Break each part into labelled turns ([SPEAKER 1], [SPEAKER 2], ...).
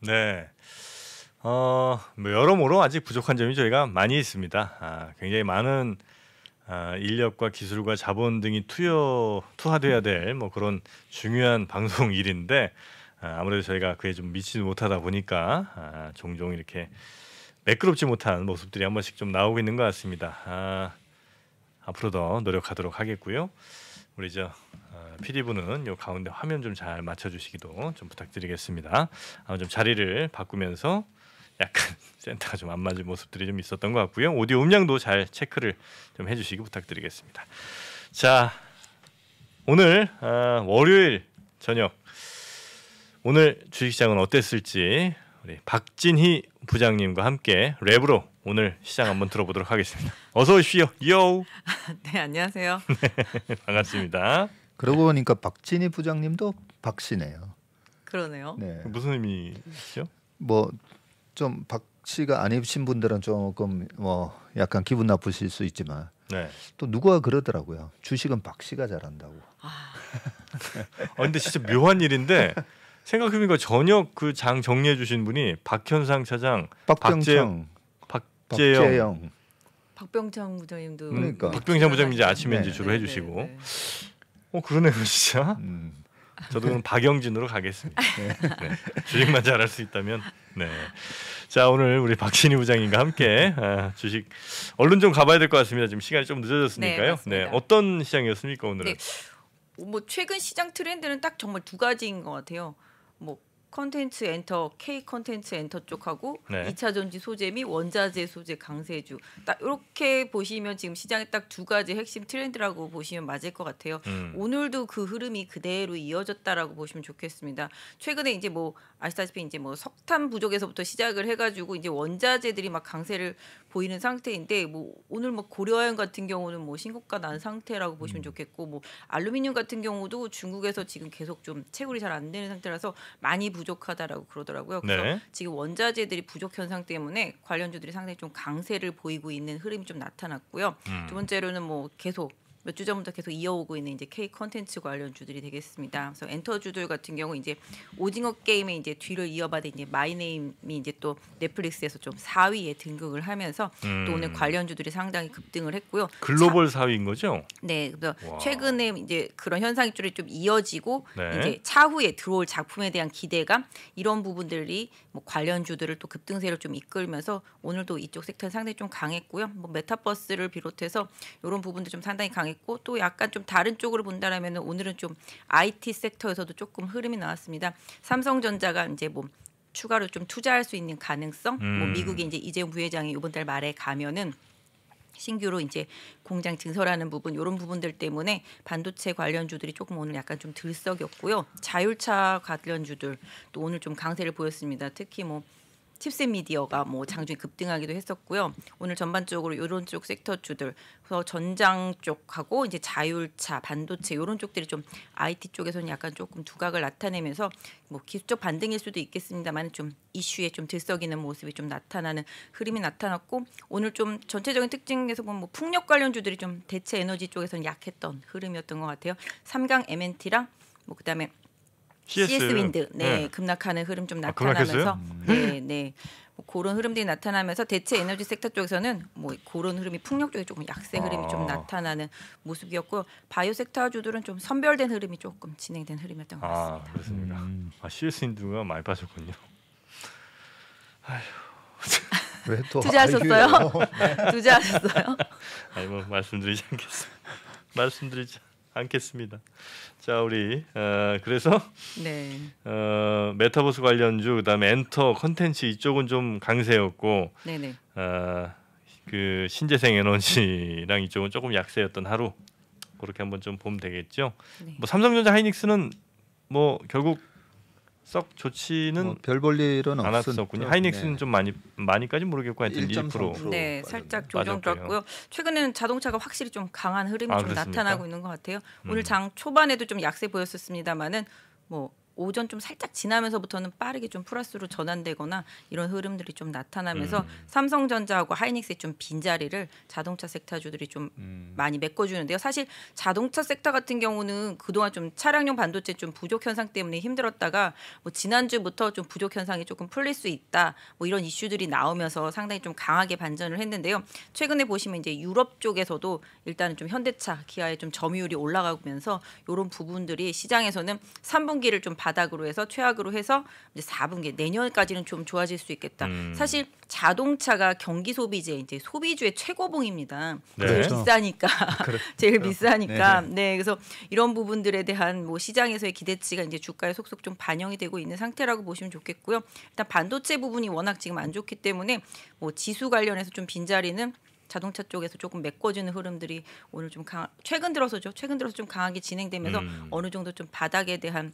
[SPEAKER 1] 네. 어, 뭐 여러모로 아직 부족한 점이 저희가 많이 있습니다. 아, 굉장히 많은 아, 인력과 기술과 자본 등이 투여 투하돼야 될 뭐 그런 중요한 방송 일인데 아, 아무래도 저희가 그에 좀 미치지 못하다 보니까 아, 종종 이렇게 매끄럽지 못한 모습들이 한 번씩 좀 나오고 있는 것 같습니다. 아, 앞으로 더 노력하도록 하겠고요. 우리 저 어, PD분은 요 가운데 화면 좀 잘 맞춰주시기도 좀 부탁드리겠습니다. 아마 좀 자리를 바꾸면서 약간 센터가 좀 안 맞은 모습들이 좀 있었던 것 같고요. 오디오 음량도 잘 체크를 좀 해주시기 부탁드리겠습니다. 자, 오늘 어, 월요일 저녁 오늘 주식시장은 어땠을지 우리 박진희 부장님과 함께 랩으로 오늘 시장 한번 들어보도록 하겠습니다. 어서 오십시오. 요.
[SPEAKER 2] 네 안녕하세요.
[SPEAKER 1] 반갑습니다.
[SPEAKER 3] 그러고 보니까 박진희 부장님도 박씨네요.
[SPEAKER 2] 그러네요.
[SPEAKER 3] 네.
[SPEAKER 1] 무슨 의미죠?
[SPEAKER 3] 뭐좀 박씨가 아니신 분들은 조금 뭐 약간 기분 나쁘실 수 있지만
[SPEAKER 1] 네.
[SPEAKER 3] 또 누가 그러더라고요. 주식은 박씨가 잘한다고.
[SPEAKER 2] 아,
[SPEAKER 1] 아 근데 진짜 묘한 일인데 생각해보니까 저녁 그장 정리해 주신 분이 박현상 차장,
[SPEAKER 3] 박병청,
[SPEAKER 1] 박재영,
[SPEAKER 3] 박재영.
[SPEAKER 2] 박 병창 부장님도
[SPEAKER 1] 음,
[SPEAKER 3] 그러니까.
[SPEAKER 1] 박병창 부장님 이제 아침에
[SPEAKER 3] 네.
[SPEAKER 1] 이제 주로
[SPEAKER 2] 네,
[SPEAKER 1] 해주시고,
[SPEAKER 2] 네, 네.
[SPEAKER 1] 어 그러네요 진짜.
[SPEAKER 3] 음.
[SPEAKER 1] 저도 그럼 박영진으로 가겠습니다. 네. 주식만 잘할 수 있다면. 네. 자 오늘 우리 박진희 부장님과 함께 아, 주식 얼른 좀 가봐야 될 것 같습니다. 지금 시간이 좀
[SPEAKER 2] 네,
[SPEAKER 1] 늦어졌으니까요.
[SPEAKER 2] 맞습니다.
[SPEAKER 1] 어떤 시장이었습니까 오늘은?
[SPEAKER 2] 네. 뭐 최근 시장 트렌드는 딱 정말 두 가지인 것 같아요. 뭐 컨텐츠 엔터, K 컨텐츠 엔터 쪽하고
[SPEAKER 1] 네.
[SPEAKER 2] 이 2차 전지 소재 및 원자재 소재 강세주. 딱 이렇게 보시면 지금 시장에 딱 두 가지 핵심 트렌드라고 보시면 맞을 것 같아요.
[SPEAKER 1] 음.
[SPEAKER 2] 오늘도 그 흐름이 그대로 이어졌다라고 보시면 좋겠습니다. 최근에 이제 뭐 아시다시피 이제 뭐 석탄 부족에서부터 시작을 해가지고 이제 원자재들이 막 강세를 보이는 상태인데 뭐 오늘 뭐 고려아연 같은 경우는 뭐 신고가 난 상태라고 보시면 좋겠고 뭐 알루미늄 같은 경우도 중국에서 지금 계속 좀 채굴이 잘 안 되는 상태라서 많이 부족하다라고 그러더라고요. 그래서
[SPEAKER 1] 네.
[SPEAKER 2] 지금 원자재들이 부족 현상 때문에 관련주들이 상당히 좀 강세를 보이고 있는 흐름이 좀 나타났고요.
[SPEAKER 1] 음.
[SPEAKER 2] 두 번째로는 뭐 계속 몇 주 전부터 계속 이어오고 있는 이제 K 컨텐츠 관련 주들이 되겠습니다. 그래서 엔터 주들 같은 경우 이제 오징어 게임의 이제 뒤를 이어받은 이제 마이네임이 이제 또 넷플릭스에서 좀 4위에 등극을 하면서
[SPEAKER 1] 음.
[SPEAKER 2] 또 오늘 관련 주들이 상당히 급등을 했고요.
[SPEAKER 1] 글로벌 4위인 거죠?
[SPEAKER 2] 네, 그래서
[SPEAKER 1] 와.
[SPEAKER 2] 최근에 이제 그런 현상이 좀 이어지고
[SPEAKER 1] 네.
[SPEAKER 2] 이제 차후에 들어올 작품에 대한 기대감 이런 부분들이 뭐 관련 주들을 또 급등세를 좀 이끌면서 오늘도 이쪽 섹터는 상당히 좀 강했고요. 뭐 메타버스를 비롯해서 이런 부분도 좀 상당히 강했고 또 약간 좀 다른 쪽으로 본다라면은 오늘은 좀 IT 섹터에서도 조금 흐름이 나왔습니다. 삼성전자가 이제 뭐 추가로 좀 투자할 수 있는 가능성, 뭐
[SPEAKER 1] 음.
[SPEAKER 2] 미국의 이제 이재용 부회장이 이번 달 말에 가면은 신규로 이제 공장 증설하는 부분 이런 부분들 때문에 반도체 관련주들이 조금 오늘 약간 좀 들썩였고요. 자율차 관련주들 또 오늘 좀 강세를 보였습니다. 특히 뭐 칩셋 미디어가 뭐 장중에 급등하기도 했었고요. 오늘 전반적으로 이런 쪽 섹터 주들, 그래서 전장 쪽하고 이제 자율차, 반도체 이런 쪽들이 좀 IT 쪽에서는 약간 조금 두각을 나타내면서 뭐 기술적 반등일 수도 있겠습니다만 좀 이슈에 좀 들썩이는 모습이 좀 나타나는 흐름이 나타났고 오늘 좀 전체적인 특징에서 보면 뭐 풍력 관련 주들이 좀 대체 에너지 쪽에서는 약했던 흐름이었던 것 같아요. 삼강 MNT랑 뭐 그다음에 CS, 윈드 네, 급락하는 흐름 좀
[SPEAKER 1] 아,
[SPEAKER 2] 나타나면서 네, 네. 뭐 그런 흐름들이 나타나면서 대체 에너지 섹터 쪽에서는 뭐 그런 흐름이 풍력 쪽에 조금 약세 흐름이 좀
[SPEAKER 1] 아.
[SPEAKER 2] 나타나는 모습이었고 바이오 섹터 주들은 좀 선별된 흐름이 조금 진행된 흐름이었던
[SPEAKER 1] 것아
[SPEAKER 2] 같습니다.
[SPEAKER 1] 그렇습니까?
[SPEAKER 3] 음.
[SPEAKER 1] 아 CS 인두가 많이 빠졌군요.
[SPEAKER 3] 왜또
[SPEAKER 2] 투자하셨어요? 투자하셨어요?
[SPEAKER 1] 아니 뭐 말씀드리지 않겠습니다. 말씀드리지 않 겠습니다. 자 우리 어, 그래서
[SPEAKER 2] 네.
[SPEAKER 1] 어, 메타버스 관련주 그다음에 엔터 컨텐츠 이쪽은 좀 강세였고
[SPEAKER 2] 네, 네.
[SPEAKER 1] 어, 그 신재생 에너지랑 이쪽은 조금 약세였던 하루 그렇게 한번 좀 보면 되겠죠.
[SPEAKER 2] 네.
[SPEAKER 1] 뭐 삼성전자 하이닉스는 뭐 결국 썩 좋지는
[SPEAKER 3] 뭐 별볼 일은
[SPEAKER 1] 않았었군요.
[SPEAKER 3] 없었군요.
[SPEAKER 1] 하이닉스는
[SPEAKER 3] 네.
[SPEAKER 1] 좀 많이 많이까지 모르겠고 하여튼 1%.
[SPEAKER 3] 1.3%.
[SPEAKER 2] 네. 살짝 조정
[SPEAKER 1] 빠졌고요.
[SPEAKER 2] 들었고요. 최근에는 자동차가 확실히 좀 강한 흐름이
[SPEAKER 1] 아,
[SPEAKER 2] 좀
[SPEAKER 1] 그렇습니까?
[SPEAKER 2] 나타나고 있는 것 같아요.
[SPEAKER 1] 음.
[SPEAKER 2] 오늘 장 초반에도 좀 약세 보였었습니다만은 뭐 오전 좀 살짝 지나면서부터는 빠르게 좀 플러스로 전환되거나 이런 흐름들이 좀 나타나면서
[SPEAKER 1] 음.
[SPEAKER 2] 삼성전자하고 하이닉스의 좀 빈자리를 자동차 섹터주들이 좀
[SPEAKER 1] 음.
[SPEAKER 2] 많이 메꿔주는데요. 사실 자동차 섹터 같은 경우는 그동안 좀 차량용 반도체 좀 부족 현상 때문에 힘들었다가 뭐 지난주부터 좀 부족 현상이 조금 풀릴 수 있다. 뭐 이런 이슈들이 나오면서 상당히 좀 강하게 반전을 했는데요. 최근에 보시면 이제 유럽 쪽에서도 일단은 좀 현대차, 기아의 좀 점유율이 올라가면서 이런 부분들이 시장에서는 3분기를 좀 바닥으로 해서 최악으로 해서 이제 4분기 내년까지는 좀 좋아질 수 있겠다.
[SPEAKER 1] 음.
[SPEAKER 2] 사실 자동차가 경기 소비재 이제 소비주의 최고봉입니다.
[SPEAKER 1] 네.
[SPEAKER 2] 제일
[SPEAKER 1] 그렇죠.
[SPEAKER 2] 비싸니까 제일 비싸니까 네. 그래서 이런 부분들에 대한 뭐 시장에서의 기대치가 이제 주가에 속속 좀 반영이 되고 있는 상태라고 보시면 좋겠고요. 일단 반도체 부분이 워낙 지금 안 좋기 때문에 뭐 지수 관련해서 좀 빈자리는 자동차 쪽에서 조금 메꿔주는 흐름들이 오늘 좀 강, 최근 들어서죠. 최근 들어서 좀 강하게 진행되면서
[SPEAKER 1] 음.
[SPEAKER 2] 어느 정도 좀 바닥에 대한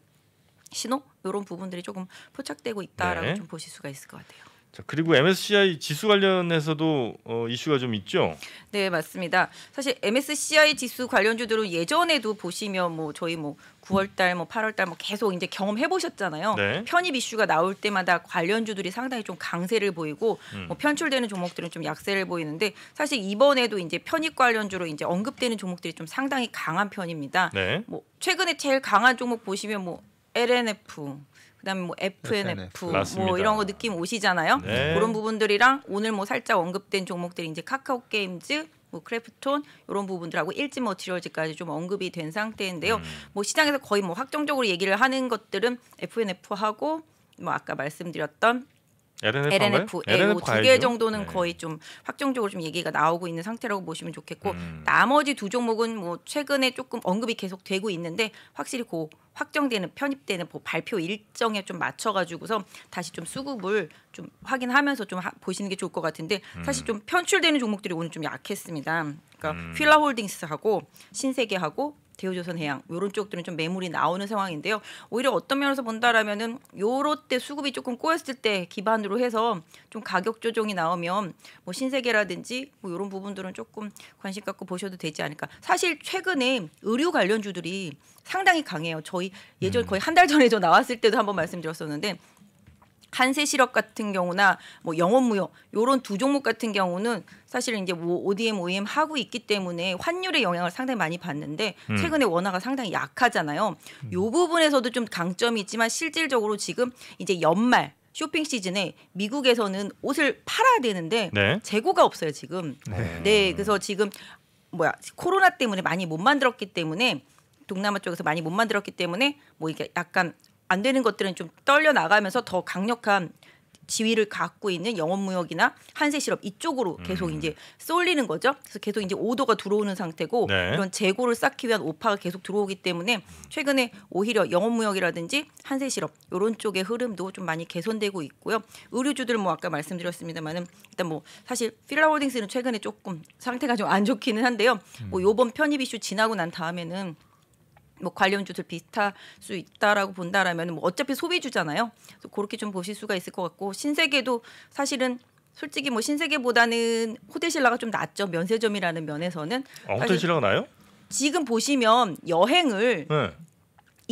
[SPEAKER 2] 신호 이런 부분들이 조금 포착되고 있다라고
[SPEAKER 1] 네.
[SPEAKER 2] 좀 보실 수가 있을 것 같아요.
[SPEAKER 1] 자, 그리고 MSCI 지수 관련해서도 어, 이슈가 좀 있죠.
[SPEAKER 2] 네 맞습니다. 사실 MSCI 지수 관련주들은 예전에도 보시면 뭐 저희 뭐 9월달 뭐 8월달 뭐 계속 이제 경험해 보셨잖아요.
[SPEAKER 1] 네.
[SPEAKER 2] 편입 이슈가 나올 때마다 관련주들이 상당히 좀 강세를 보이고
[SPEAKER 1] 음.
[SPEAKER 2] 뭐 편출되는 종목들은 좀 약세를 보이는데 사실 이번에도 이제 편입 관련주로 이제 언급되는 종목들이 좀 상당히 강한 편입니다.
[SPEAKER 1] 네.
[SPEAKER 2] 뭐 최근에 제일 강한 종목 보시면 뭐 LNF 그다음에 뭐 FNF
[SPEAKER 3] FNF.
[SPEAKER 2] 뭐 이런 거 느낌 오시잖아요.
[SPEAKER 1] 네.
[SPEAKER 2] 그런 부분들이랑 오늘 뭐 살짝 언급된 종목들이 이제 카카오 게임즈 뭐 크래프톤 이런 부분들하고 일지 머티리얼즈까지 좀 언급이 된 상태인데요.
[SPEAKER 1] 음.
[SPEAKER 2] 뭐 시장에서 거의 뭐 확정적으로 얘기를 하는 것들은 FNF하고 뭐 아까 말씀드렸던
[SPEAKER 1] LNF
[SPEAKER 2] LNF 두개? 정도는
[SPEAKER 1] 네.
[SPEAKER 2] 거의 좀 확정적으로 좀 얘기가 나오고 있는 상태라고 보시면 좋겠고
[SPEAKER 1] 음.
[SPEAKER 2] 나머지 두 종목은 뭐 최근에 조금 언급이 계속 되고 있는데 확실히 그 확정되는 편입되는 뭐 발표 일정에 좀 맞춰가지고서 다시 좀 수급을 좀 확인하면서 좀 하- 보시는 게 좋을 것 같은데 사실 좀 편출되는 종목들이 오늘 좀 약했습니다. 그러니까
[SPEAKER 1] 음.
[SPEAKER 2] 필라홀딩스하고 신세계하고 대우조선해양 이런 쪽들은 좀 매물이 나오는 상황인데요. 오히려 어떤 면에서 본다라면은 요럴 때 수급이 조금 꼬였을 때 기반으로 해서 좀 가격 조정이 나오면 뭐 신세계라든지 뭐 이런 부분들은 조금 관심 갖고 보셔도 되지 않을까. 사실 최근에 의류 관련주들이 상당히 강해요. 저희 예전 거의 한 달 전에 저 나왔을 때도 한번 말씀드렸었는데 한세실업 같은 경우나 뭐 영업 무역 요런 두 종목 같은 경우는 사실은 이제 뭐 ODM, OEM 하고 있기 때문에 환율의 영향을 상당히 많이 받는데
[SPEAKER 1] 음.
[SPEAKER 2] 최근에 원화가 상당히 약하잖아요. 요 부분에서도 좀 강점이 있지만 실질적으로 지금 이제 연말 쇼핑 시즌에 미국에서는 옷을 팔아야 되는데
[SPEAKER 1] 네.
[SPEAKER 2] 재고가 없어요 지금. 네, 그래서 지금 뭐야 코로나 때문에 많이 못 만들었기 때문에 동남아 쪽에서 많이 못 만들었기 때문에 뭐 이게 약간 안 되는 것들은 좀 떨려 나가면서 더 강력한 지위를 갖고 있는 영업무역이나 한세실업 이쪽으로 계속
[SPEAKER 1] 음.
[SPEAKER 2] 이제 쏠리는 거죠. 그래서 계속 이제 오더가 들어오는 상태고
[SPEAKER 1] 네.
[SPEAKER 2] 이런 재고를 쌓기 위한 오파가 계속 들어오기 때문에 최근에 오히려 영업무역이라든지 한세실업 이런 쪽의 흐름도 좀 많이 개선되고 있고요. 의류주들 뭐 아까 말씀드렸습니다만은 일단 뭐 사실 필라홀딩스는 최근에 조금 상태가 좀 안 좋기는 한데요. 뭐 요번 편입 이슈 지나고 난 다음에는 뭐 관련주들 비슷할 수 있다라고 본다라면 뭐 어차피 소비주잖아요. 그래서 그렇게 좀 보실 수가 있을 것 같고 신세계도 사실은 솔직히 뭐 신세계보다는 호텔신라가 좀 낫죠 면세점이라는 면에서는
[SPEAKER 1] 아, 호텔
[SPEAKER 2] 사실
[SPEAKER 1] 실화가 나요?
[SPEAKER 2] 지금 보시면 여행을
[SPEAKER 1] 네.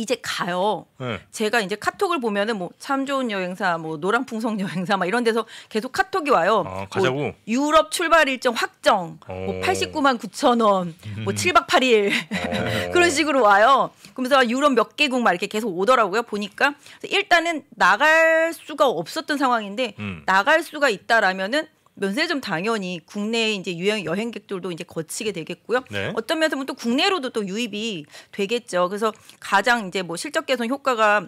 [SPEAKER 2] 이제 가요.
[SPEAKER 1] 네.
[SPEAKER 2] 제가 이제 카톡을 보면은 뭐 참 좋은 여행사, 뭐 노랑풍성 여행사 막 이런 데서 계속 카톡이 와요.
[SPEAKER 1] 아, 가자고?
[SPEAKER 2] 뭐 유럽 출발 일정 확정,
[SPEAKER 1] 오.
[SPEAKER 2] 뭐 89만 9천 원, 뭐 7박 8일
[SPEAKER 1] 어.
[SPEAKER 2] 그런 식으로 와요. 그러면서 유럽 몇 개국 막 이렇게 계속 오더라고요. 보니까 일단은 나갈 수가 없었던 상황인데
[SPEAKER 1] 음.
[SPEAKER 2] 나갈 수가 있다라면은 면세점 당연히 국내 이제 유행 여행객들도 이제 거치게 되겠고요.
[SPEAKER 1] 네.
[SPEAKER 2] 어떤 면에서 보면 또 국내로도 또 유입이 되겠죠. 그래서 가장 이제 뭐 실적 개선 효과가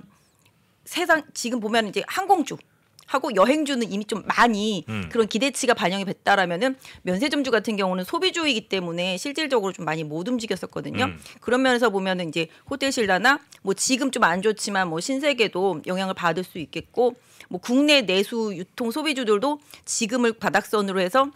[SPEAKER 2] 세상 지금 보면 이제 항공주 하고 여행주는 이미 좀 많이
[SPEAKER 1] 음.
[SPEAKER 2] 그런 기대치가 반영이 됐다라면은 면세점주 같은 경우는 소비주이기 때문에 실질적으로 좀 많이 못 움직였었거든요.
[SPEAKER 1] 음.
[SPEAKER 2] 그런 면에서 보면은 이제 호텔 신라나 뭐 지금 좀 안 좋지만 뭐 신세계도 영향을 받을 수 있겠고 뭐 국내 내수 유통 소비주들도 지금을 바닥선으로 해서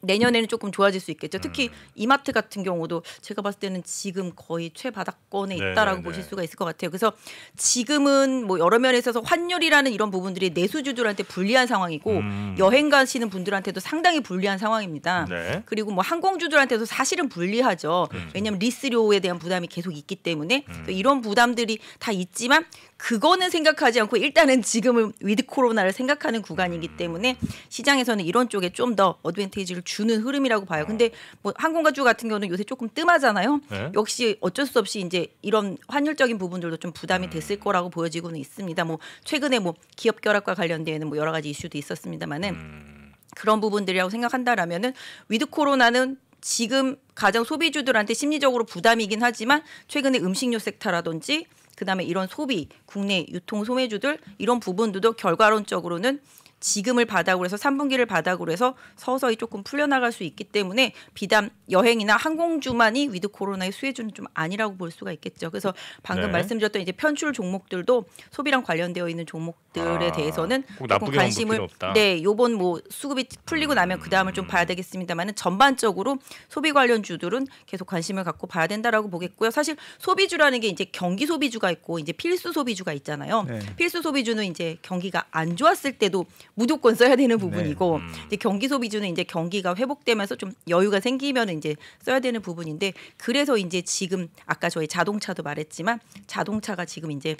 [SPEAKER 2] 내년에는 조금 좋아질 수 있겠죠. 특히 이마트 같은 경우도 제가 봤을 때는 지금 거의 최바닥권에
[SPEAKER 1] 네,
[SPEAKER 2] 있다라고
[SPEAKER 1] 네,
[SPEAKER 2] 보실
[SPEAKER 1] 네.
[SPEAKER 2] 수가 있을 것 같아요. 그래서 지금은 뭐 여러 면에 있어서 환율이라는 이런 부분들이 내수주들한테 불리한 상황이고
[SPEAKER 1] 음.
[SPEAKER 2] 여행 가시는 분들한테도 상당히 불리한 상황입니다.
[SPEAKER 1] 네.
[SPEAKER 2] 그리고 뭐 항공주들한테도 사실은 불리하죠.
[SPEAKER 1] 그렇죠.
[SPEAKER 2] 왜냐하면 리스료에 대한 부담이 계속 있기 때문에
[SPEAKER 1] 음.
[SPEAKER 2] 또 이런 부담들이 다 있지만 그거는 생각하지 않고 일단은 지금은 위드 코로나를 생각하는 구간이기 때문에 시장에서는 이런 쪽에 좀 더 advantage를 주는 흐름이라고 봐요. 근데 뭐 항공가주 같은 경우는 요새 조금 뜸하잖아요.
[SPEAKER 1] 네.
[SPEAKER 2] 역시 어쩔 수 없이 이제 이런 환율적인 부분들도 좀 부담이 됐을 거라고 보여지고는 있습니다. 뭐 최근에 뭐 기업 결합과 관련된 뭐 여러 가지 이슈도 있었습니다만은
[SPEAKER 1] 음.
[SPEAKER 2] 그런 부분들이라고 생각한다라면은 위드 코로나는 지금 가장 소비주들한테 심리적으로 부담이긴 하지만 최근에 음식료 섹터라든지 그다음에 이런 소비 국내 유통 소매주들 이런 부분들도 결과론적으로는 지금을 바닥으로 해서 3분기를 바닥으로 해서 서서히 조금 풀려나갈 수 있기 때문에 비단 여행이나 항공주만이 위드 코로나의 수혜주는 좀 아니라고 볼 수가 있겠죠. 그래서 방금
[SPEAKER 1] 네.
[SPEAKER 2] 말씀드렸던 이제 편출 종목들도 소비랑 관련되어 있는 종목들에
[SPEAKER 1] 아,
[SPEAKER 2] 대해서는
[SPEAKER 1] 꼭
[SPEAKER 2] 조금 관심을. 네, 요번 뭐 수급이 풀리고 나면 그 다음을 좀 봐야 되겠습니다만은 전반적으로 소비 관련 주들은 계속 관심을 갖고 봐야 된다라고 보겠고요. 사실 소비주라는 게 이제 경기 소비주가 있고 이제 필수 소비주가 있잖아요.
[SPEAKER 3] 네.
[SPEAKER 2] 필수 소비주는 이제 경기가 안 좋았을 때도 무조건 써야 되는 부분이고
[SPEAKER 1] 음.
[SPEAKER 2] 이제 경기 소비주는 이제 경기가 회복되면서 좀 여유가 생기면 이제 써야 되는 부분인데 그래서 이제 지금 아까 저희 자동차도 말했지만 자동차가 지금 이제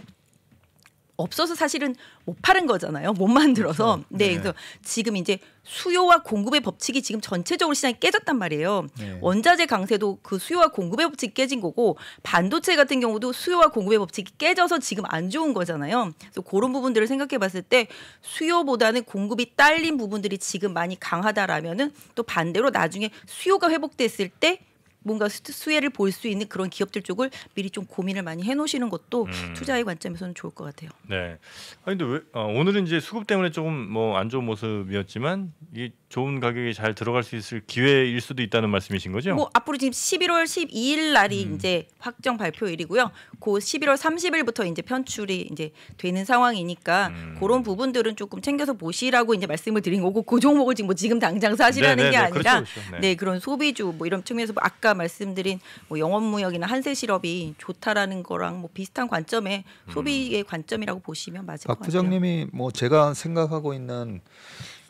[SPEAKER 2] 없어서 사실은 못 파는 거잖아요. 못 만들어서.
[SPEAKER 3] 그렇죠.
[SPEAKER 2] 네,
[SPEAKER 3] 네.
[SPEAKER 2] 그래서 지금 이제 수요와 공급의 법칙이 지금 전체적으로 시장이 깨졌단 말이에요.
[SPEAKER 3] 네.
[SPEAKER 2] 원자재 강세도 그 수요와 공급의 법칙이 깨진 거고 반도체 같은 경우도 수요와 공급의 법칙이 깨져서 지금 안 좋은 거잖아요. 그래서 그런 부분들을 생각해 봤을 때 수요보다는 공급이 딸린 부분들이 지금 많이 강하다라면은 또 반대로 나중에 수요가 회복됐을 때 뭔가 수- 수혜를 볼 수 있는 그런 기업들 쪽을 미리 좀 고민을 많이 해놓으시는 것도
[SPEAKER 1] 음.
[SPEAKER 2] 투자의 관점에서는 좋을 것 같아요.
[SPEAKER 1] 네. 아니 근데 왜 어, 오늘은 이제 수급 때문에 조금 뭐 안 좋은 모습이었지만 이 좋은 가격에 잘 들어갈 수 있을 기회일 수도 있다는 말씀이신 거죠?
[SPEAKER 2] 뭐 앞으로 지금 11월 12일 날이
[SPEAKER 1] 음.
[SPEAKER 2] 이제 확정 발표일이고요. 그 11월 30일부터 이제 편출이 이제 되는 상황이니까
[SPEAKER 1] 음.
[SPEAKER 2] 그런 부분들은 조금 챙겨서 보시라고 이제 말씀을 드린 거고 그 종목을 지금 뭐 지금 당장 사시라는
[SPEAKER 1] 네, 네,
[SPEAKER 2] 게
[SPEAKER 1] 네.
[SPEAKER 2] 아니라
[SPEAKER 1] 그렇죠, 그렇죠. 네.
[SPEAKER 2] 네. 그런 소비주 뭐 이런 측면에서 뭐 아까 말씀드린 뭐 영업무역이나 한세실업이 좋다라는 거랑 뭐 비슷한 관점의
[SPEAKER 1] 음.
[SPEAKER 2] 소비의 관점이라고 보시면 맞을 박것 같아요.
[SPEAKER 3] 부장님이 뭐 제가 생각하고 있는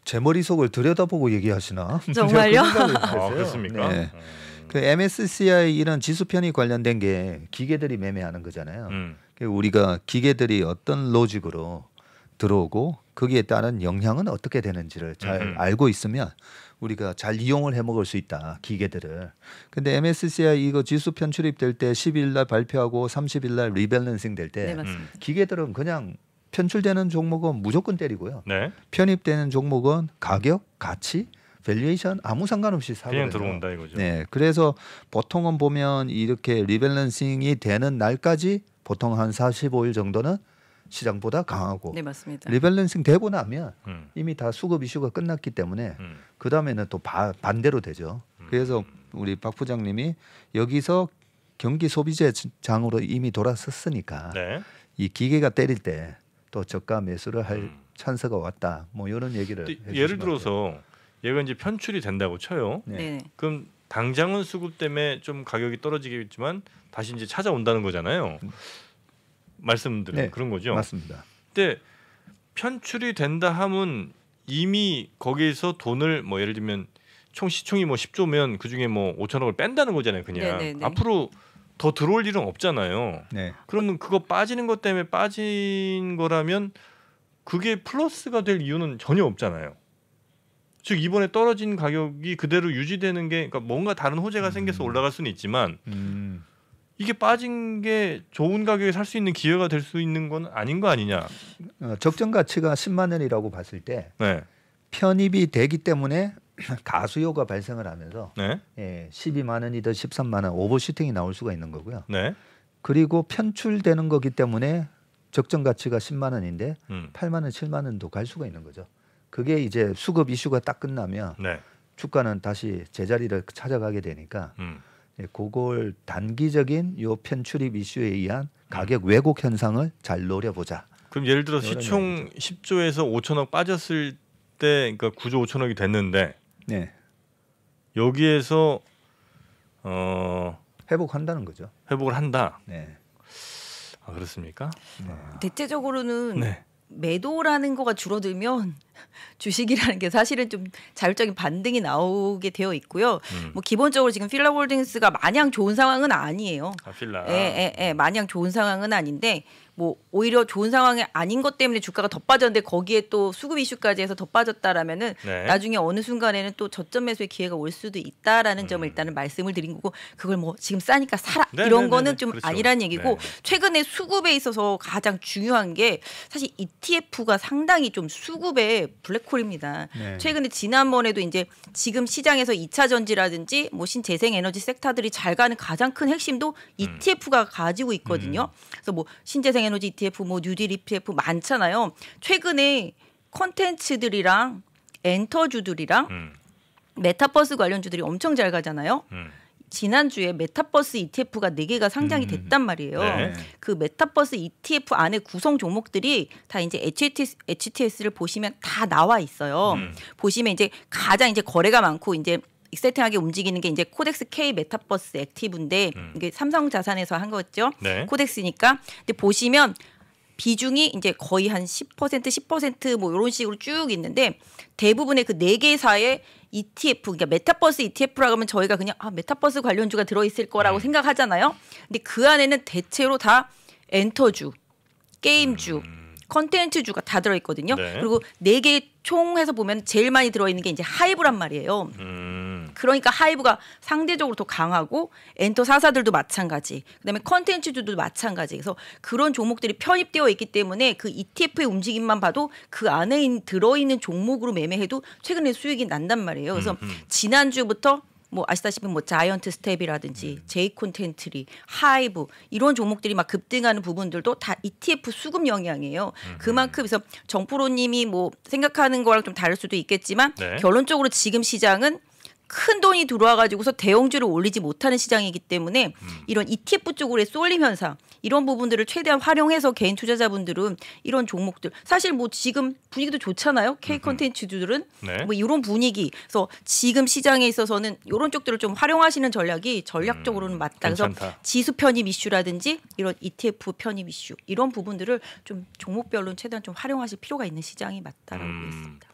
[SPEAKER 3] 제 머릿속을 들여다보고 얘기하시나?
[SPEAKER 2] 정말요?
[SPEAKER 1] 아. 그렇습니까?
[SPEAKER 3] 네. 그 MSCI 이런 지수 편이 관련된 게 기계들이 매매하는 거잖아요.
[SPEAKER 1] 음.
[SPEAKER 3] 그 우리가 기계들이 어떤 로직으로 들어오고 거기에 따른 영향은 어떻게 되는지를 잘
[SPEAKER 1] 음.
[SPEAKER 3] 알고 있으면 우리가 잘 이용을 해 먹을 수 있다 기계들을. 근데 MSCI 이거 지수 편 출입될 때 10일 날 발표하고 30일 날 리밸런싱 될때
[SPEAKER 2] 네.
[SPEAKER 1] 음.
[SPEAKER 3] 기계들은 그냥 편출되는 종목은 무조건 때리고요.
[SPEAKER 1] 네.
[SPEAKER 3] 편입되는 종목은 가격, 가치, valuation 아무 상관없이 사거든요.
[SPEAKER 1] 그냥 들어온다 이거죠.
[SPEAKER 3] 네, 그래서 보통은 보면 이렇게 rebalancing이 되는 날까지 보통 한 45일 정도는 시장보다 강하고
[SPEAKER 2] 네 맞습니다.
[SPEAKER 3] rebalancing 되고 나면
[SPEAKER 1] 음.
[SPEAKER 3] 이미 다 수급 이슈가 끝났기 때문에
[SPEAKER 1] 음.
[SPEAKER 3] 그 다음에는 또 바- 반대로 되죠. 그래서 우리 박 부장님이 여기서 경기 소비재 장으로 이미 돌아섰으니까
[SPEAKER 1] 네.
[SPEAKER 3] 이 기계가 때릴 때 또 저가 매수를 할
[SPEAKER 1] 음.
[SPEAKER 3] 찬스가 왔다. 뭐 이런 얘기를
[SPEAKER 1] 예를? 들어서 얘가 이제 편출이 된다고 쳐요.
[SPEAKER 3] 네.
[SPEAKER 2] 네.
[SPEAKER 1] 그럼 당장은 수급 때문에 좀 가격이 떨어지겠지만 다시 이제 찾아온다는 거잖아요. 말씀드린
[SPEAKER 3] 네,
[SPEAKER 1] 그런 거죠.
[SPEAKER 3] 맞습니다.
[SPEAKER 1] 근데 편출이 된다 함은 이미 거기에서 돈을 뭐 예를 들면 총 시총이 뭐 10조면 그 중에 뭐 5천억을 뺀다는 거잖아요. 그냥
[SPEAKER 2] 네, 네, 네.
[SPEAKER 1] 앞으로 더 들어올 일은 없잖아요.
[SPEAKER 3] 네.
[SPEAKER 1] 그러면 그거 빠지는 것 때문에 빠진 거라면 그게 플러스가 될 이유는 전혀 없잖아요. 즉 이번에 떨어진 가격이 그대로 유지되는 게 그러니까 뭔가 다른 호재가 생겨서 올라갈 수는 있지만
[SPEAKER 3] 음.
[SPEAKER 1] 이게 빠진 게 좋은 가격에 살 수 있는 기회가 될 수 있는 건 아닌 거 아니냐.
[SPEAKER 3] 어, 적정 가치가 10만 원이라고 봤을 때
[SPEAKER 1] 네.
[SPEAKER 3] 편입이 되기 때문에 가수요가 발생을 하면서
[SPEAKER 1] 네.
[SPEAKER 3] 예, 12만 원이든 13만 원 오버슈팅이 나올 수가 있는 거고요.
[SPEAKER 1] 네.
[SPEAKER 3] 그리고 편출되는 거기 때문에 적정 가치가 10만 원인데
[SPEAKER 1] 음.
[SPEAKER 3] 8만 원, 7만 원도 갈 수가 있는 거죠. 그게 이제 수급 이슈가 딱 끝나면
[SPEAKER 1] 네.
[SPEAKER 3] 주가는 다시 제자리를 찾아가게 되니까
[SPEAKER 1] 음.
[SPEAKER 3] 예, 그걸 단기적인 요 편출입 이슈에 의한
[SPEAKER 1] 음.
[SPEAKER 3] 가격 왜곡 현상을 잘 노려보자.
[SPEAKER 1] 그럼 예를 들어 시총 10조에서 5천억 빠졌을 때 그러니까 9조 5천억이 됐는데
[SPEAKER 3] 네,
[SPEAKER 1] 여기에서 어
[SPEAKER 3] 회복한다는 거죠.
[SPEAKER 1] 회복을 한다.
[SPEAKER 3] 네.
[SPEAKER 1] 아, 그렇습니까?
[SPEAKER 2] 대체적으로는
[SPEAKER 1] 네.
[SPEAKER 2] 매도라는 거가 줄어들면 주식이라는 게 사실은 좀 자율적인 반등이 나오게 되어 있고요.
[SPEAKER 1] 음.
[SPEAKER 2] 뭐 기본적으로 지금 필라홀딩스가 마냥 좋은 상황은 아니에요.
[SPEAKER 1] 아, 필라.
[SPEAKER 2] 예, 예, 예, 마냥 좋은 상황은 아닌데 뭐 오히려 좋은 상황이 아닌 것 때문에 주가가 더 빠졌는데 거기에 또 수급 이슈까지 해서 더 빠졌다라면은
[SPEAKER 1] 네.
[SPEAKER 2] 나중에 어느 순간에는 또 저점 매수의 기회가 올 수도 있다라는 점을
[SPEAKER 1] 음.
[SPEAKER 2] 일단은 말씀을 드린 거고 그걸 뭐 지금 싸니까 사라
[SPEAKER 1] 네,
[SPEAKER 2] 이런
[SPEAKER 1] 네, 네,
[SPEAKER 2] 거는
[SPEAKER 1] 네.
[SPEAKER 2] 좀
[SPEAKER 1] 그렇죠.
[SPEAKER 2] 아니란 얘기고
[SPEAKER 1] 네.
[SPEAKER 2] 최근에 수급에 있어서 가장 중요한 게 사실 ETF가 상당히 좀 수급의 블랙홀입니다.
[SPEAKER 3] 네.
[SPEAKER 2] 최근에 지난번에도 이제 지금 시장에서 2차 전지라든지 뭐 신재생 에너지 섹터들이 잘 가는 가장 큰 핵심도 ETF가 가지고 있거든요. 그래서 뭐 신재생 에너지 ETF, 뭐 뉴딜 ETF 많잖아요. 최근에 컨텐츠들이랑 엔터주들이랑
[SPEAKER 1] 음,
[SPEAKER 2] 메타버스 관련주들이 엄청 잘 가잖아요.
[SPEAKER 1] 음.
[SPEAKER 2] 지난주에 메타버스 ETF가 4개가 상장이
[SPEAKER 3] 음.
[SPEAKER 2] 됐단 말이에요.
[SPEAKER 1] 네.
[SPEAKER 2] 그 메타버스 ETF 안에 구성 종목들이 다 이제 HTS, HTS를 보시면 다 나와 있어요.
[SPEAKER 1] 음.
[SPEAKER 2] 보시면 이제 가장 이제 거래가 많고 이제 exciting하게 움직이는 게 이제 코덱스 K 메타버스 액티브인데
[SPEAKER 1] 음.
[SPEAKER 2] 이게 삼성 자산에서 한 거죠.
[SPEAKER 1] 네.
[SPEAKER 2] 코덱스니까. 근데 보시면 비중이 이제 거의 한 10% 10%뭐 이런 식으로 쭉 있는데 대부분의 그 네 개사의 ETF 그러니까 메타버스 ETF라고 하면 저희가 그냥 아 메타버스 관련주가 들어 있을 거라고
[SPEAKER 1] 음.
[SPEAKER 2] 생각하잖아요. 근데 그 안에는 대체로 다 엔터주, 게임주, 컨텐츠주가 다 들어 있거든요.
[SPEAKER 1] 네.
[SPEAKER 2] 그리고 네 개 총 해서 보면 제일 많이 들어 있는 게 이제 하이브란 말이에요.
[SPEAKER 1] 음.
[SPEAKER 2] 그러니까 하이브가 상대적으로 더 강하고 엔터 사사들도 마찬가지. 그다음에 컨텐츠들도 마찬가지. 그래서 그런 종목들이 편입되어 있기 때문에 그 ETF의 움직임만 봐도 그 안에 있- 들어 있는 종목으로 매매해도 최근에 수익이 난단 말이에요. 그래서
[SPEAKER 1] 음, 음.
[SPEAKER 2] 지난주부터 뭐 아시다시피 뭐 자이언트 스텝이라든지
[SPEAKER 1] 음.
[SPEAKER 2] 제이 콘텐트리, 하이브 이런 종목들이 막 급등하는 부분들도 다 ETF 수급 영향이에요.
[SPEAKER 1] 음,
[SPEAKER 2] 그만큼 그래서 정프로님이 뭐 생각하는 거랑 좀 다를 수도 있겠지만
[SPEAKER 1] 네.
[SPEAKER 2] 결론적으로 지금 시장은 큰 돈이 들어와 가지고서 대형주를 올리지 못하는 시장이기 때문에
[SPEAKER 1] 음.
[SPEAKER 2] 이런 ETF 쪽으로의 쏠림 현상 이런 부분들을 최대한 활용해서 개인 투자자분들은 이런 종목들 사실 뭐 지금 분위기도 좋잖아요. K 컨텐츠들은
[SPEAKER 1] 네.
[SPEAKER 2] 뭐 이런 분위기 그래서 지금 시장에 있어서는 이런 쪽들을 좀 활용하시는 전략이 전략적으로는 맞다. 그래서
[SPEAKER 1] 음, 괜찮다.
[SPEAKER 2] 지수 편입 이슈라든지 이런 ETF 편입 이슈 이런 부분들을 좀 종목별로 최대한 좀 활용하실 필요가 있는 시장이 맞다라고
[SPEAKER 1] 음.
[SPEAKER 2] 보겠습니다.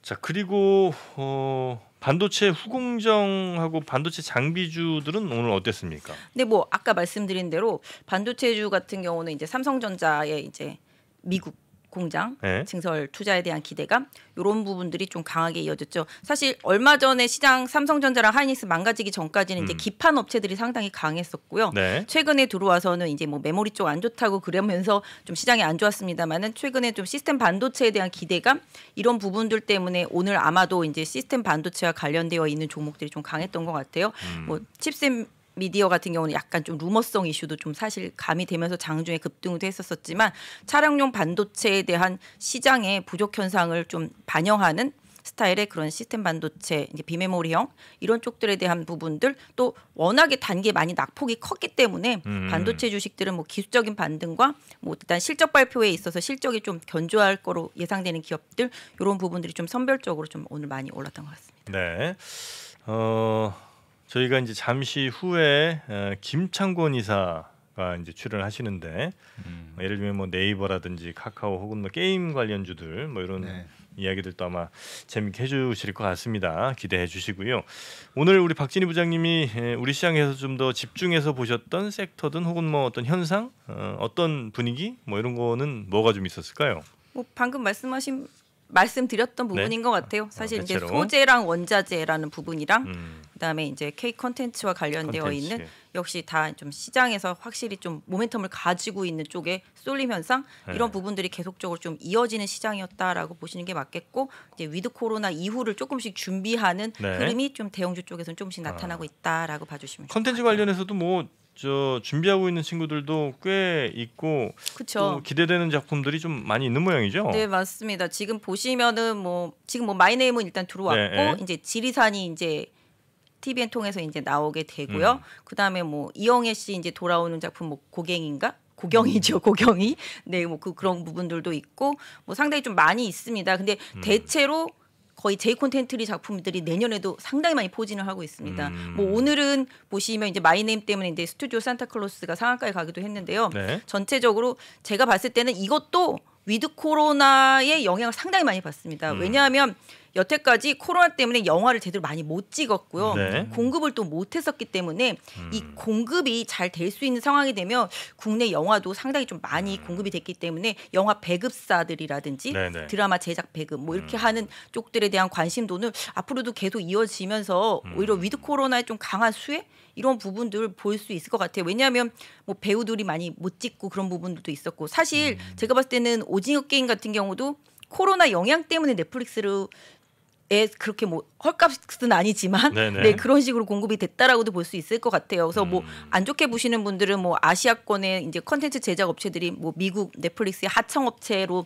[SPEAKER 1] 자 그리고 어, 반도체 후공정하고 반도체 장비주들은 오늘 어땠습니까?
[SPEAKER 2] 근데 뭐 아까 말씀드린 대로 반도체주 같은 경우는 이제 삼성전자의 이제 미국 공장
[SPEAKER 1] 네.
[SPEAKER 2] 증설 투자에 대한 기대감 이런 부분들이 좀 강하게 이어졌죠. 사실 얼마 전에 시장 삼성전자랑 하이닉스 망가지기 전까지는 이제
[SPEAKER 1] 음.
[SPEAKER 2] 기판 업체들이 상당히 강했었고요.
[SPEAKER 1] 네.
[SPEAKER 2] 최근에 들어와서는 이제 뭐 메모리 쪽 안 좋다고 그러면서 좀 시장이 안 좋았습니다만은 최근에 좀 시스템 반도체에 대한 기대감 이런 부분들 때문에 오늘 아마도 이제 시스템 반도체와 관련되어 있는 종목들이 좀 강했던 것 같아요.
[SPEAKER 1] 음.
[SPEAKER 2] 뭐 칩셋 미디어 같은 경우는 약간 좀 루머성 이슈도 좀 사실 가미되면서 장중에 급등도 했었었지만 차량용 반도체에 대한 시장의 부족 현상을 좀 반영하는 스타일의 그런 시스템 반도체 비메모리형 이런 쪽들에 대한 부분들 또 워낙에 단계 많이 낙폭이 컸기 때문에
[SPEAKER 1] 음.
[SPEAKER 2] 반도체 주식들은 뭐 기술적인 반등과 뭐 일단 실적 발표에 있어서 실적이 좀 견조할 거로 예상되는 기업들 이런 부분들이 좀 선별적으로 좀 오늘 많이 올랐던 것 같습니다.
[SPEAKER 1] 네. 어 저희가 이제 잠시 후에 어, 김창곤 이사가 이제 출연을 하시는데
[SPEAKER 3] 음.
[SPEAKER 1] 뭐 예를 들면 뭐 네이버라든지 카카오 혹은 뭐 게임 관련주들 뭐 이런
[SPEAKER 3] 네.
[SPEAKER 1] 이야기들도 아마 재밌게 해주실 것 같습니다. 기대해 주시고요. 오늘 우리 박진희 부장님이 에, 우리 시장에서 좀 더 집중해서 보셨던 섹터든 혹은 뭐 어떤 현상, 어, 어떤 분위기 뭐 이런 거는 뭐가 좀 있었을까요?
[SPEAKER 2] 뭐 방금 말씀하신 말씀드렸던 부분인 것 같아요. 사실 이제
[SPEAKER 1] 대체로.
[SPEAKER 2] 소재랑 원자재라는 부분이랑
[SPEAKER 1] 음,
[SPEAKER 2] 그다음에 이제 K 컨텐츠와 관련되어
[SPEAKER 1] 컨텐츠.
[SPEAKER 2] 있는 역시 다 좀 시장에서 확실히 좀 모멘텀을 가지고 있는 쪽에 쏠림 현상
[SPEAKER 1] 네.
[SPEAKER 2] 이런 부분들이 계속적으로 좀 이어지는 시장이었다라고 보시는 게 맞겠고 이제 위드 코로나 이후를 조금씩 준비하는
[SPEAKER 1] 네.
[SPEAKER 2] 흐름이 좀 대형주 쪽에서는 조금씩 나타나고 있다라고 봐주시면
[SPEAKER 1] 컨텐츠. 관련해서도 뭐 저 준비하고 있는 친구들도 꽤 있고 또
[SPEAKER 2] 그렇죠.
[SPEAKER 1] 기대되는 작품들이 좀 많이 있는 모양이죠.
[SPEAKER 2] 네 맞습니다. 지금 보시면은 뭐 지금 뭐 마이네임은 일단 들어왔고
[SPEAKER 1] 네, 네.
[SPEAKER 2] 이제 지리산이 이제 TVN 통해서 이제 나오게 되고요.
[SPEAKER 1] 음.
[SPEAKER 2] 그다음에 뭐 이영애 씨 이제 돌아오는 작품 뭐 고갱인가? 구경이죠, 구경이. 네, 뭐 그 그런 부분들도 있고 뭐 상당히 좀 많이 있습니다. 근데
[SPEAKER 1] 음.
[SPEAKER 2] 대체로 거의 제이 콘텐트리 작품들이 내년에도 상당히 많이 포진을 하고 있습니다.
[SPEAKER 1] 음.
[SPEAKER 2] 뭐 오늘은 보시면 이제 마이네임 때문에 이제 스튜디오 산타클로스가 상한가에 가기도 했는데요.
[SPEAKER 1] 네.
[SPEAKER 2] 전체적으로 제가 봤을 때는 이것도 위드 코로나의 영향을 상당히 많이 받습니다.
[SPEAKER 1] 음.
[SPEAKER 2] 왜냐하면 여태까지 코로나 때문에 영화를 제대로 많이 못 찍었고요.
[SPEAKER 1] 네.
[SPEAKER 2] 공급을 또 못 했었기 때문에 이 공급이 잘 될 수 있는 상황이 되면 국내 영화도 상당히 좀 많이 공급이 됐기 때문에 영화 배급사들이라든지
[SPEAKER 1] 네네.
[SPEAKER 2] 드라마 제작 배급 뭐 이렇게 하는 쪽들에 대한 관심도는 앞으로도 계속 이어지면서 오히려 위드 코로나의 좀 강한 수혜 이런 부분들 볼수 있을 것 같아요. 왜냐하면 뭐 배우들이 많이 못 찍고 그런 부분들도 있었고 사실 제가 봤을 때는 오징어 게임 같은 경우도 코로나 영향 때문에 넷플릭스를 에 그렇게 뭐 헐값은 아니지만
[SPEAKER 1] 네네.
[SPEAKER 2] 네 그런 식으로 공급이 됐다라고도 볼 수 있을 것 같아요. 그래서 뭐
[SPEAKER 1] 음.
[SPEAKER 2] 안 좋게 보시는 분들은 뭐 아시아권의 이제 컨텐츠 제작 업체들이 뭐 미국 넷플릭스의 하청 업체로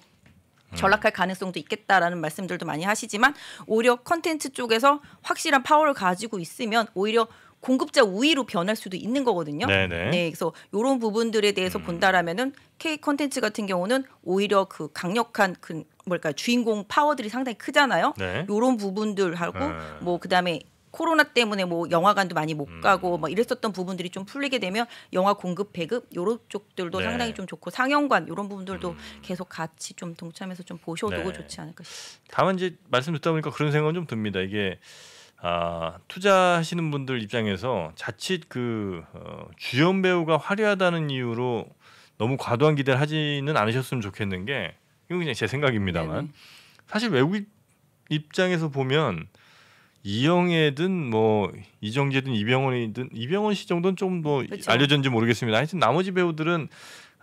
[SPEAKER 1] 음.
[SPEAKER 2] 전락할 가능성도 있겠다라는 말씀들도 많이 하시지만 오히려 컨텐츠 쪽에서 확실한 파워를 가지고 있으면 오히려 공급자 우위로 변할 수도 있는 거거든요.
[SPEAKER 1] 네네.
[SPEAKER 2] 네, 그래서 이런 부분들에 대해서 본다라면은 K 컨텐츠 같은 경우는 오히려 그 강력한 그 뭘까 주인공 파워들이 상당히 크잖아요.
[SPEAKER 1] 네.
[SPEAKER 2] 이런 부분들 하고
[SPEAKER 1] 음.
[SPEAKER 2] 뭐 그다음에 코로나 때문에 뭐 영화관도 많이 못
[SPEAKER 1] 음.
[SPEAKER 2] 가고 뭐 이랬었던 부분들이 좀 풀리게 되면 영화 공급 배급 요런 쪽들도
[SPEAKER 1] 네. 음.
[SPEAKER 2] 상당히 좀 좋고 상영관 이런 부분들도 계속 같이 좀 동참해서 좀 보셔도
[SPEAKER 1] 네.
[SPEAKER 2] 좋지 않을까 싶습니다.
[SPEAKER 1] 다만 이제 말씀 듣다 보니까 그런 생각은 좀 듭니다. 이게 아, 투자하시는 분들 입장에서 자칫 그 어, 주연 배우가 화려하다는 이유로 너무 과도한 기대를 하지는 않으셨으면 좋겠는 게 이건 그냥 제 생각입니다만
[SPEAKER 2] 네네.
[SPEAKER 1] 사실 외국 입- 입장에서 보면 이영애든 뭐 이정재든 이병헌이든 이병헌 씨 정도는 좀뭐
[SPEAKER 2] 그쵸.
[SPEAKER 1] 알려졌는지 모르겠습니다. 하여튼 나머지 배우들은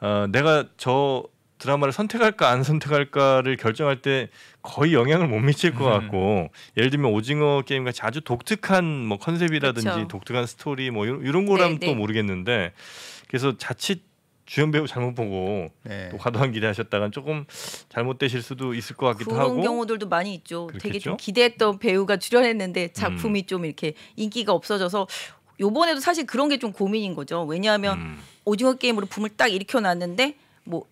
[SPEAKER 1] 어, 내가 저 드라마를 선택할까 안 선택할까를 결정할 때 거의 영향을 못 미칠 것 같고 예를 들면 오징어 게임 같이 아주 독특한 뭐 컨셉이라든지
[SPEAKER 2] 그쵸.
[SPEAKER 1] 독특한 스토리 뭐 이런, 이런 거라면
[SPEAKER 2] 네,
[SPEAKER 1] 또
[SPEAKER 2] 네.
[SPEAKER 1] 모르겠는데 그래서 자칫 주연 배우 잘못 보고
[SPEAKER 3] 네.
[SPEAKER 1] 또 과도한 기대하셨다간 조금 잘못되실 수도 있을 것 같기도
[SPEAKER 2] 그런
[SPEAKER 1] 하고
[SPEAKER 2] 경우들도 많이 있죠. 되게
[SPEAKER 1] 그렇겠죠?
[SPEAKER 2] 좀 기대했던 배우가 출연했는데 작품이 좀 이렇게 인기가 없어져서 요번에도 사실 그런 게 좀 고민인 거죠. 왜냐하면
[SPEAKER 1] 음.
[SPEAKER 2] 오징어 게임으로 붐을 딱 일으켜 놨는데 뭐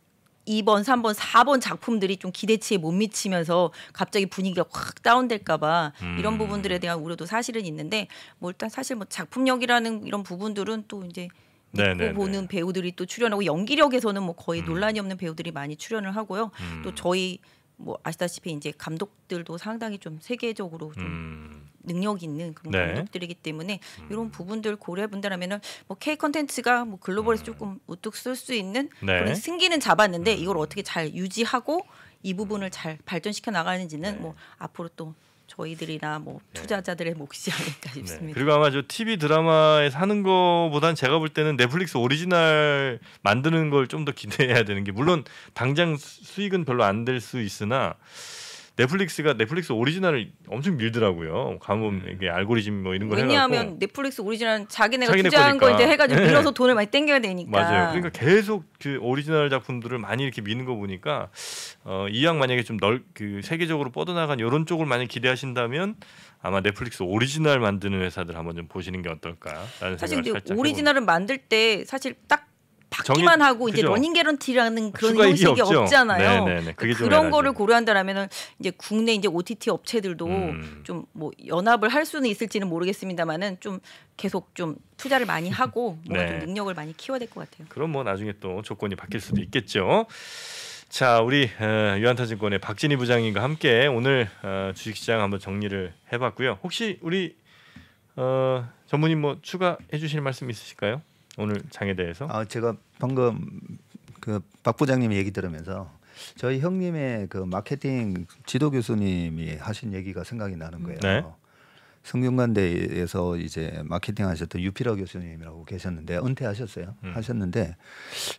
[SPEAKER 2] 2번, 3번, 4번 작품들이 좀 기대치에 못 미치면서 갑자기 분위기가 확 다운될까봐
[SPEAKER 1] 음.
[SPEAKER 2] 이런 부분들에 대한 우려도 사실은 있는데 뭐 일단 사실 뭐 작품력이라는 이런 부분들은 또 이제
[SPEAKER 1] 네네네.
[SPEAKER 2] 보는 배우들이 또 출연하고 연기력에서는 뭐 거의 논란이 없는 배우들이 많이 출연을 하고요.
[SPEAKER 1] 음.
[SPEAKER 2] 또 저희 뭐 아시다시피 이제 감독들도 상당히 좀 세계적으로 좀
[SPEAKER 1] 음.
[SPEAKER 2] 능력 있는 그런
[SPEAKER 1] 네.
[SPEAKER 2] 감독들이기 때문에 이런 부분들 고려해 본다면은 뭐 K 컨텐츠가 뭐 글로벌에서 조금 우뚝 설 수 있는
[SPEAKER 1] 음. 네.
[SPEAKER 2] 그런 승기는 잡았는데 이걸 어떻게 잘 유지하고 이 부분을 잘 발전시켜 나가는지는
[SPEAKER 1] 네.
[SPEAKER 2] 뭐 앞으로 또 저희들이나 뭐 투자자들의 몫이 아닐까
[SPEAKER 1] 네.
[SPEAKER 2] 싶습니다.
[SPEAKER 1] 그리고 아마 저 TV 드라마에 사는 거보단 제가 볼 때는 넷플릭스 오리지널 만드는 걸 좀 더 기대해야 되는 게 물론 당장 수- 수익은 별로 안 될 수 있으나 넷플릭스가 넷플릭스 오리지널을 엄청 밀더라고요. 가면 이게 알고리즘 뭐 이런 걸
[SPEAKER 2] 왜냐하면 넷플릭스 오리지널 자기네가
[SPEAKER 1] 자기네
[SPEAKER 2] 투자한 거
[SPEAKER 1] 거니까.
[SPEAKER 2] 이제 해가지고
[SPEAKER 1] 네.
[SPEAKER 2] 밀어서 돈을 많이 땡겨야 되니까.
[SPEAKER 1] 맞아요. 그러니까 계속 그 오리지널 작품들을 많이 이렇게 미는 거 보니까 어, 이왕 만약에 좀 넓 그 세계적으로 뻗어나간 이런 쪽을 많이 기대하신다면 아마 넷플릭스 오리지널 만드는 회사들 한번 좀 보시는 게 어떨까라는
[SPEAKER 2] 사실 근데 오리지널을 만들 때 사실 딱 받기만 하고 이제? 러닝 개런티라는 그런 형식이
[SPEAKER 1] 없죠.
[SPEAKER 2] 없잖아요.
[SPEAKER 1] 네네네. 그게 좀
[SPEAKER 2] 그런. 거를 고려한다라면은 이제 국내 이제 OTT 업체들도
[SPEAKER 1] 음.
[SPEAKER 2] 좀 뭐 연합을 할 수는 있을지는 모르겠습니다만은 좀 계속 좀 투자를 많이 하고 뭔가
[SPEAKER 1] 네.
[SPEAKER 2] 좀 능력을 많이 키워야 될 것 같아요.
[SPEAKER 1] 그럼 뭐 나중에 또 조건이 바뀔 수도 있겠죠. 자, 우리 어, 유한타증권의 박진희 부장님과 함께 오늘 어, 주식시장 한번 정리를 해봤고요. 혹시 우리 어, 전무님 뭐 추가해 주실 말씀 있으실까요? 오늘 장에 대해서?
[SPEAKER 3] 아 제가 방금 그 박 부장님 얘기 들으면서 저희 형님의 그 마케팅 지도 교수님이 하신 얘기가 생각이 나는 거예요.
[SPEAKER 1] 네.
[SPEAKER 3] 성균관대에서 이제 마케팅 하셨던 유피라 교수님이라고 계셨는데 은퇴하셨어요.
[SPEAKER 1] 음.
[SPEAKER 3] 하셨는데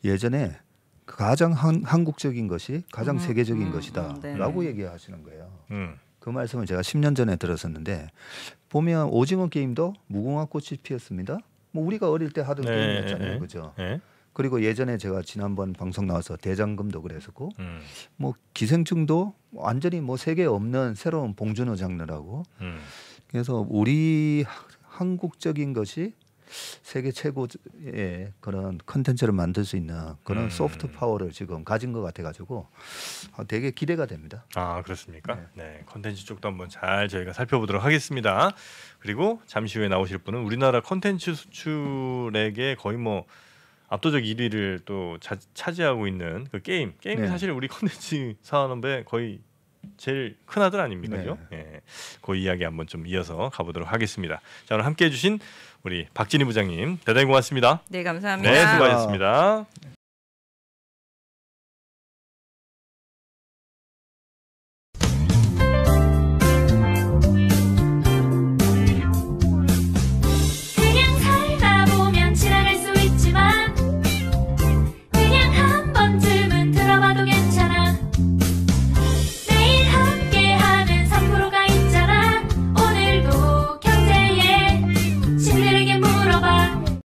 [SPEAKER 3] 예전에 가장 한, 한국적인 것이 가장
[SPEAKER 2] 음,
[SPEAKER 3] 세계적인
[SPEAKER 2] 음,
[SPEAKER 3] 것이다라고
[SPEAKER 2] 음, 네.
[SPEAKER 3] 얘기하시는 거예요.
[SPEAKER 1] 음.
[SPEAKER 3] 그 말씀을 제가 10년 전에 들었었는데 보면 오징어 게임도 무궁화 꽃이 피었습니다. 뭐 우리가 어릴 때 하던
[SPEAKER 1] 네,
[SPEAKER 3] 게임이었잖아요,
[SPEAKER 1] 네.
[SPEAKER 3] 그죠?
[SPEAKER 1] 네.
[SPEAKER 3] 그리고 예전에 제가 지난번 방송 나와서 대장금도 그랬었고
[SPEAKER 1] 음.
[SPEAKER 3] 뭐 기생충도 완전히 뭐 세계에 없는 새로운 봉준호 장르라고
[SPEAKER 1] 음.
[SPEAKER 3] 그래서 우리 하- 한국적인 것이 세계 최고의 그런 컨텐츠를 만들 수 있는 그런
[SPEAKER 1] 음.
[SPEAKER 3] 소프트 파워를 지금 가진 것 같아가지고 아, 되게 기대가 됩니다.
[SPEAKER 1] 아 그렇습니까? 네 컨텐츠 쪽도 한번 잘 저희가 살펴보도록 하겠습니다. 그리고 잠시 후에 나오실 분은 우리나라 컨텐츠 수출액의 거의 뭐 압도적 1위를 또 차, 차지하고 있는 그 게임 게임이
[SPEAKER 3] 네.
[SPEAKER 1] 사실 우리 컨텐츠 산업의 거의 제일 큰 아들 아닙니까?
[SPEAKER 3] 네.
[SPEAKER 1] 요 예. 그 이야기 한번 좀 이어서 가보도록 하겠습니다. 자 오늘 함께 해 주신 우리 박진희 부장님 대단히 고맙습니다.
[SPEAKER 2] 네, 감사합니다.
[SPEAKER 1] 네 수고하셨습니다.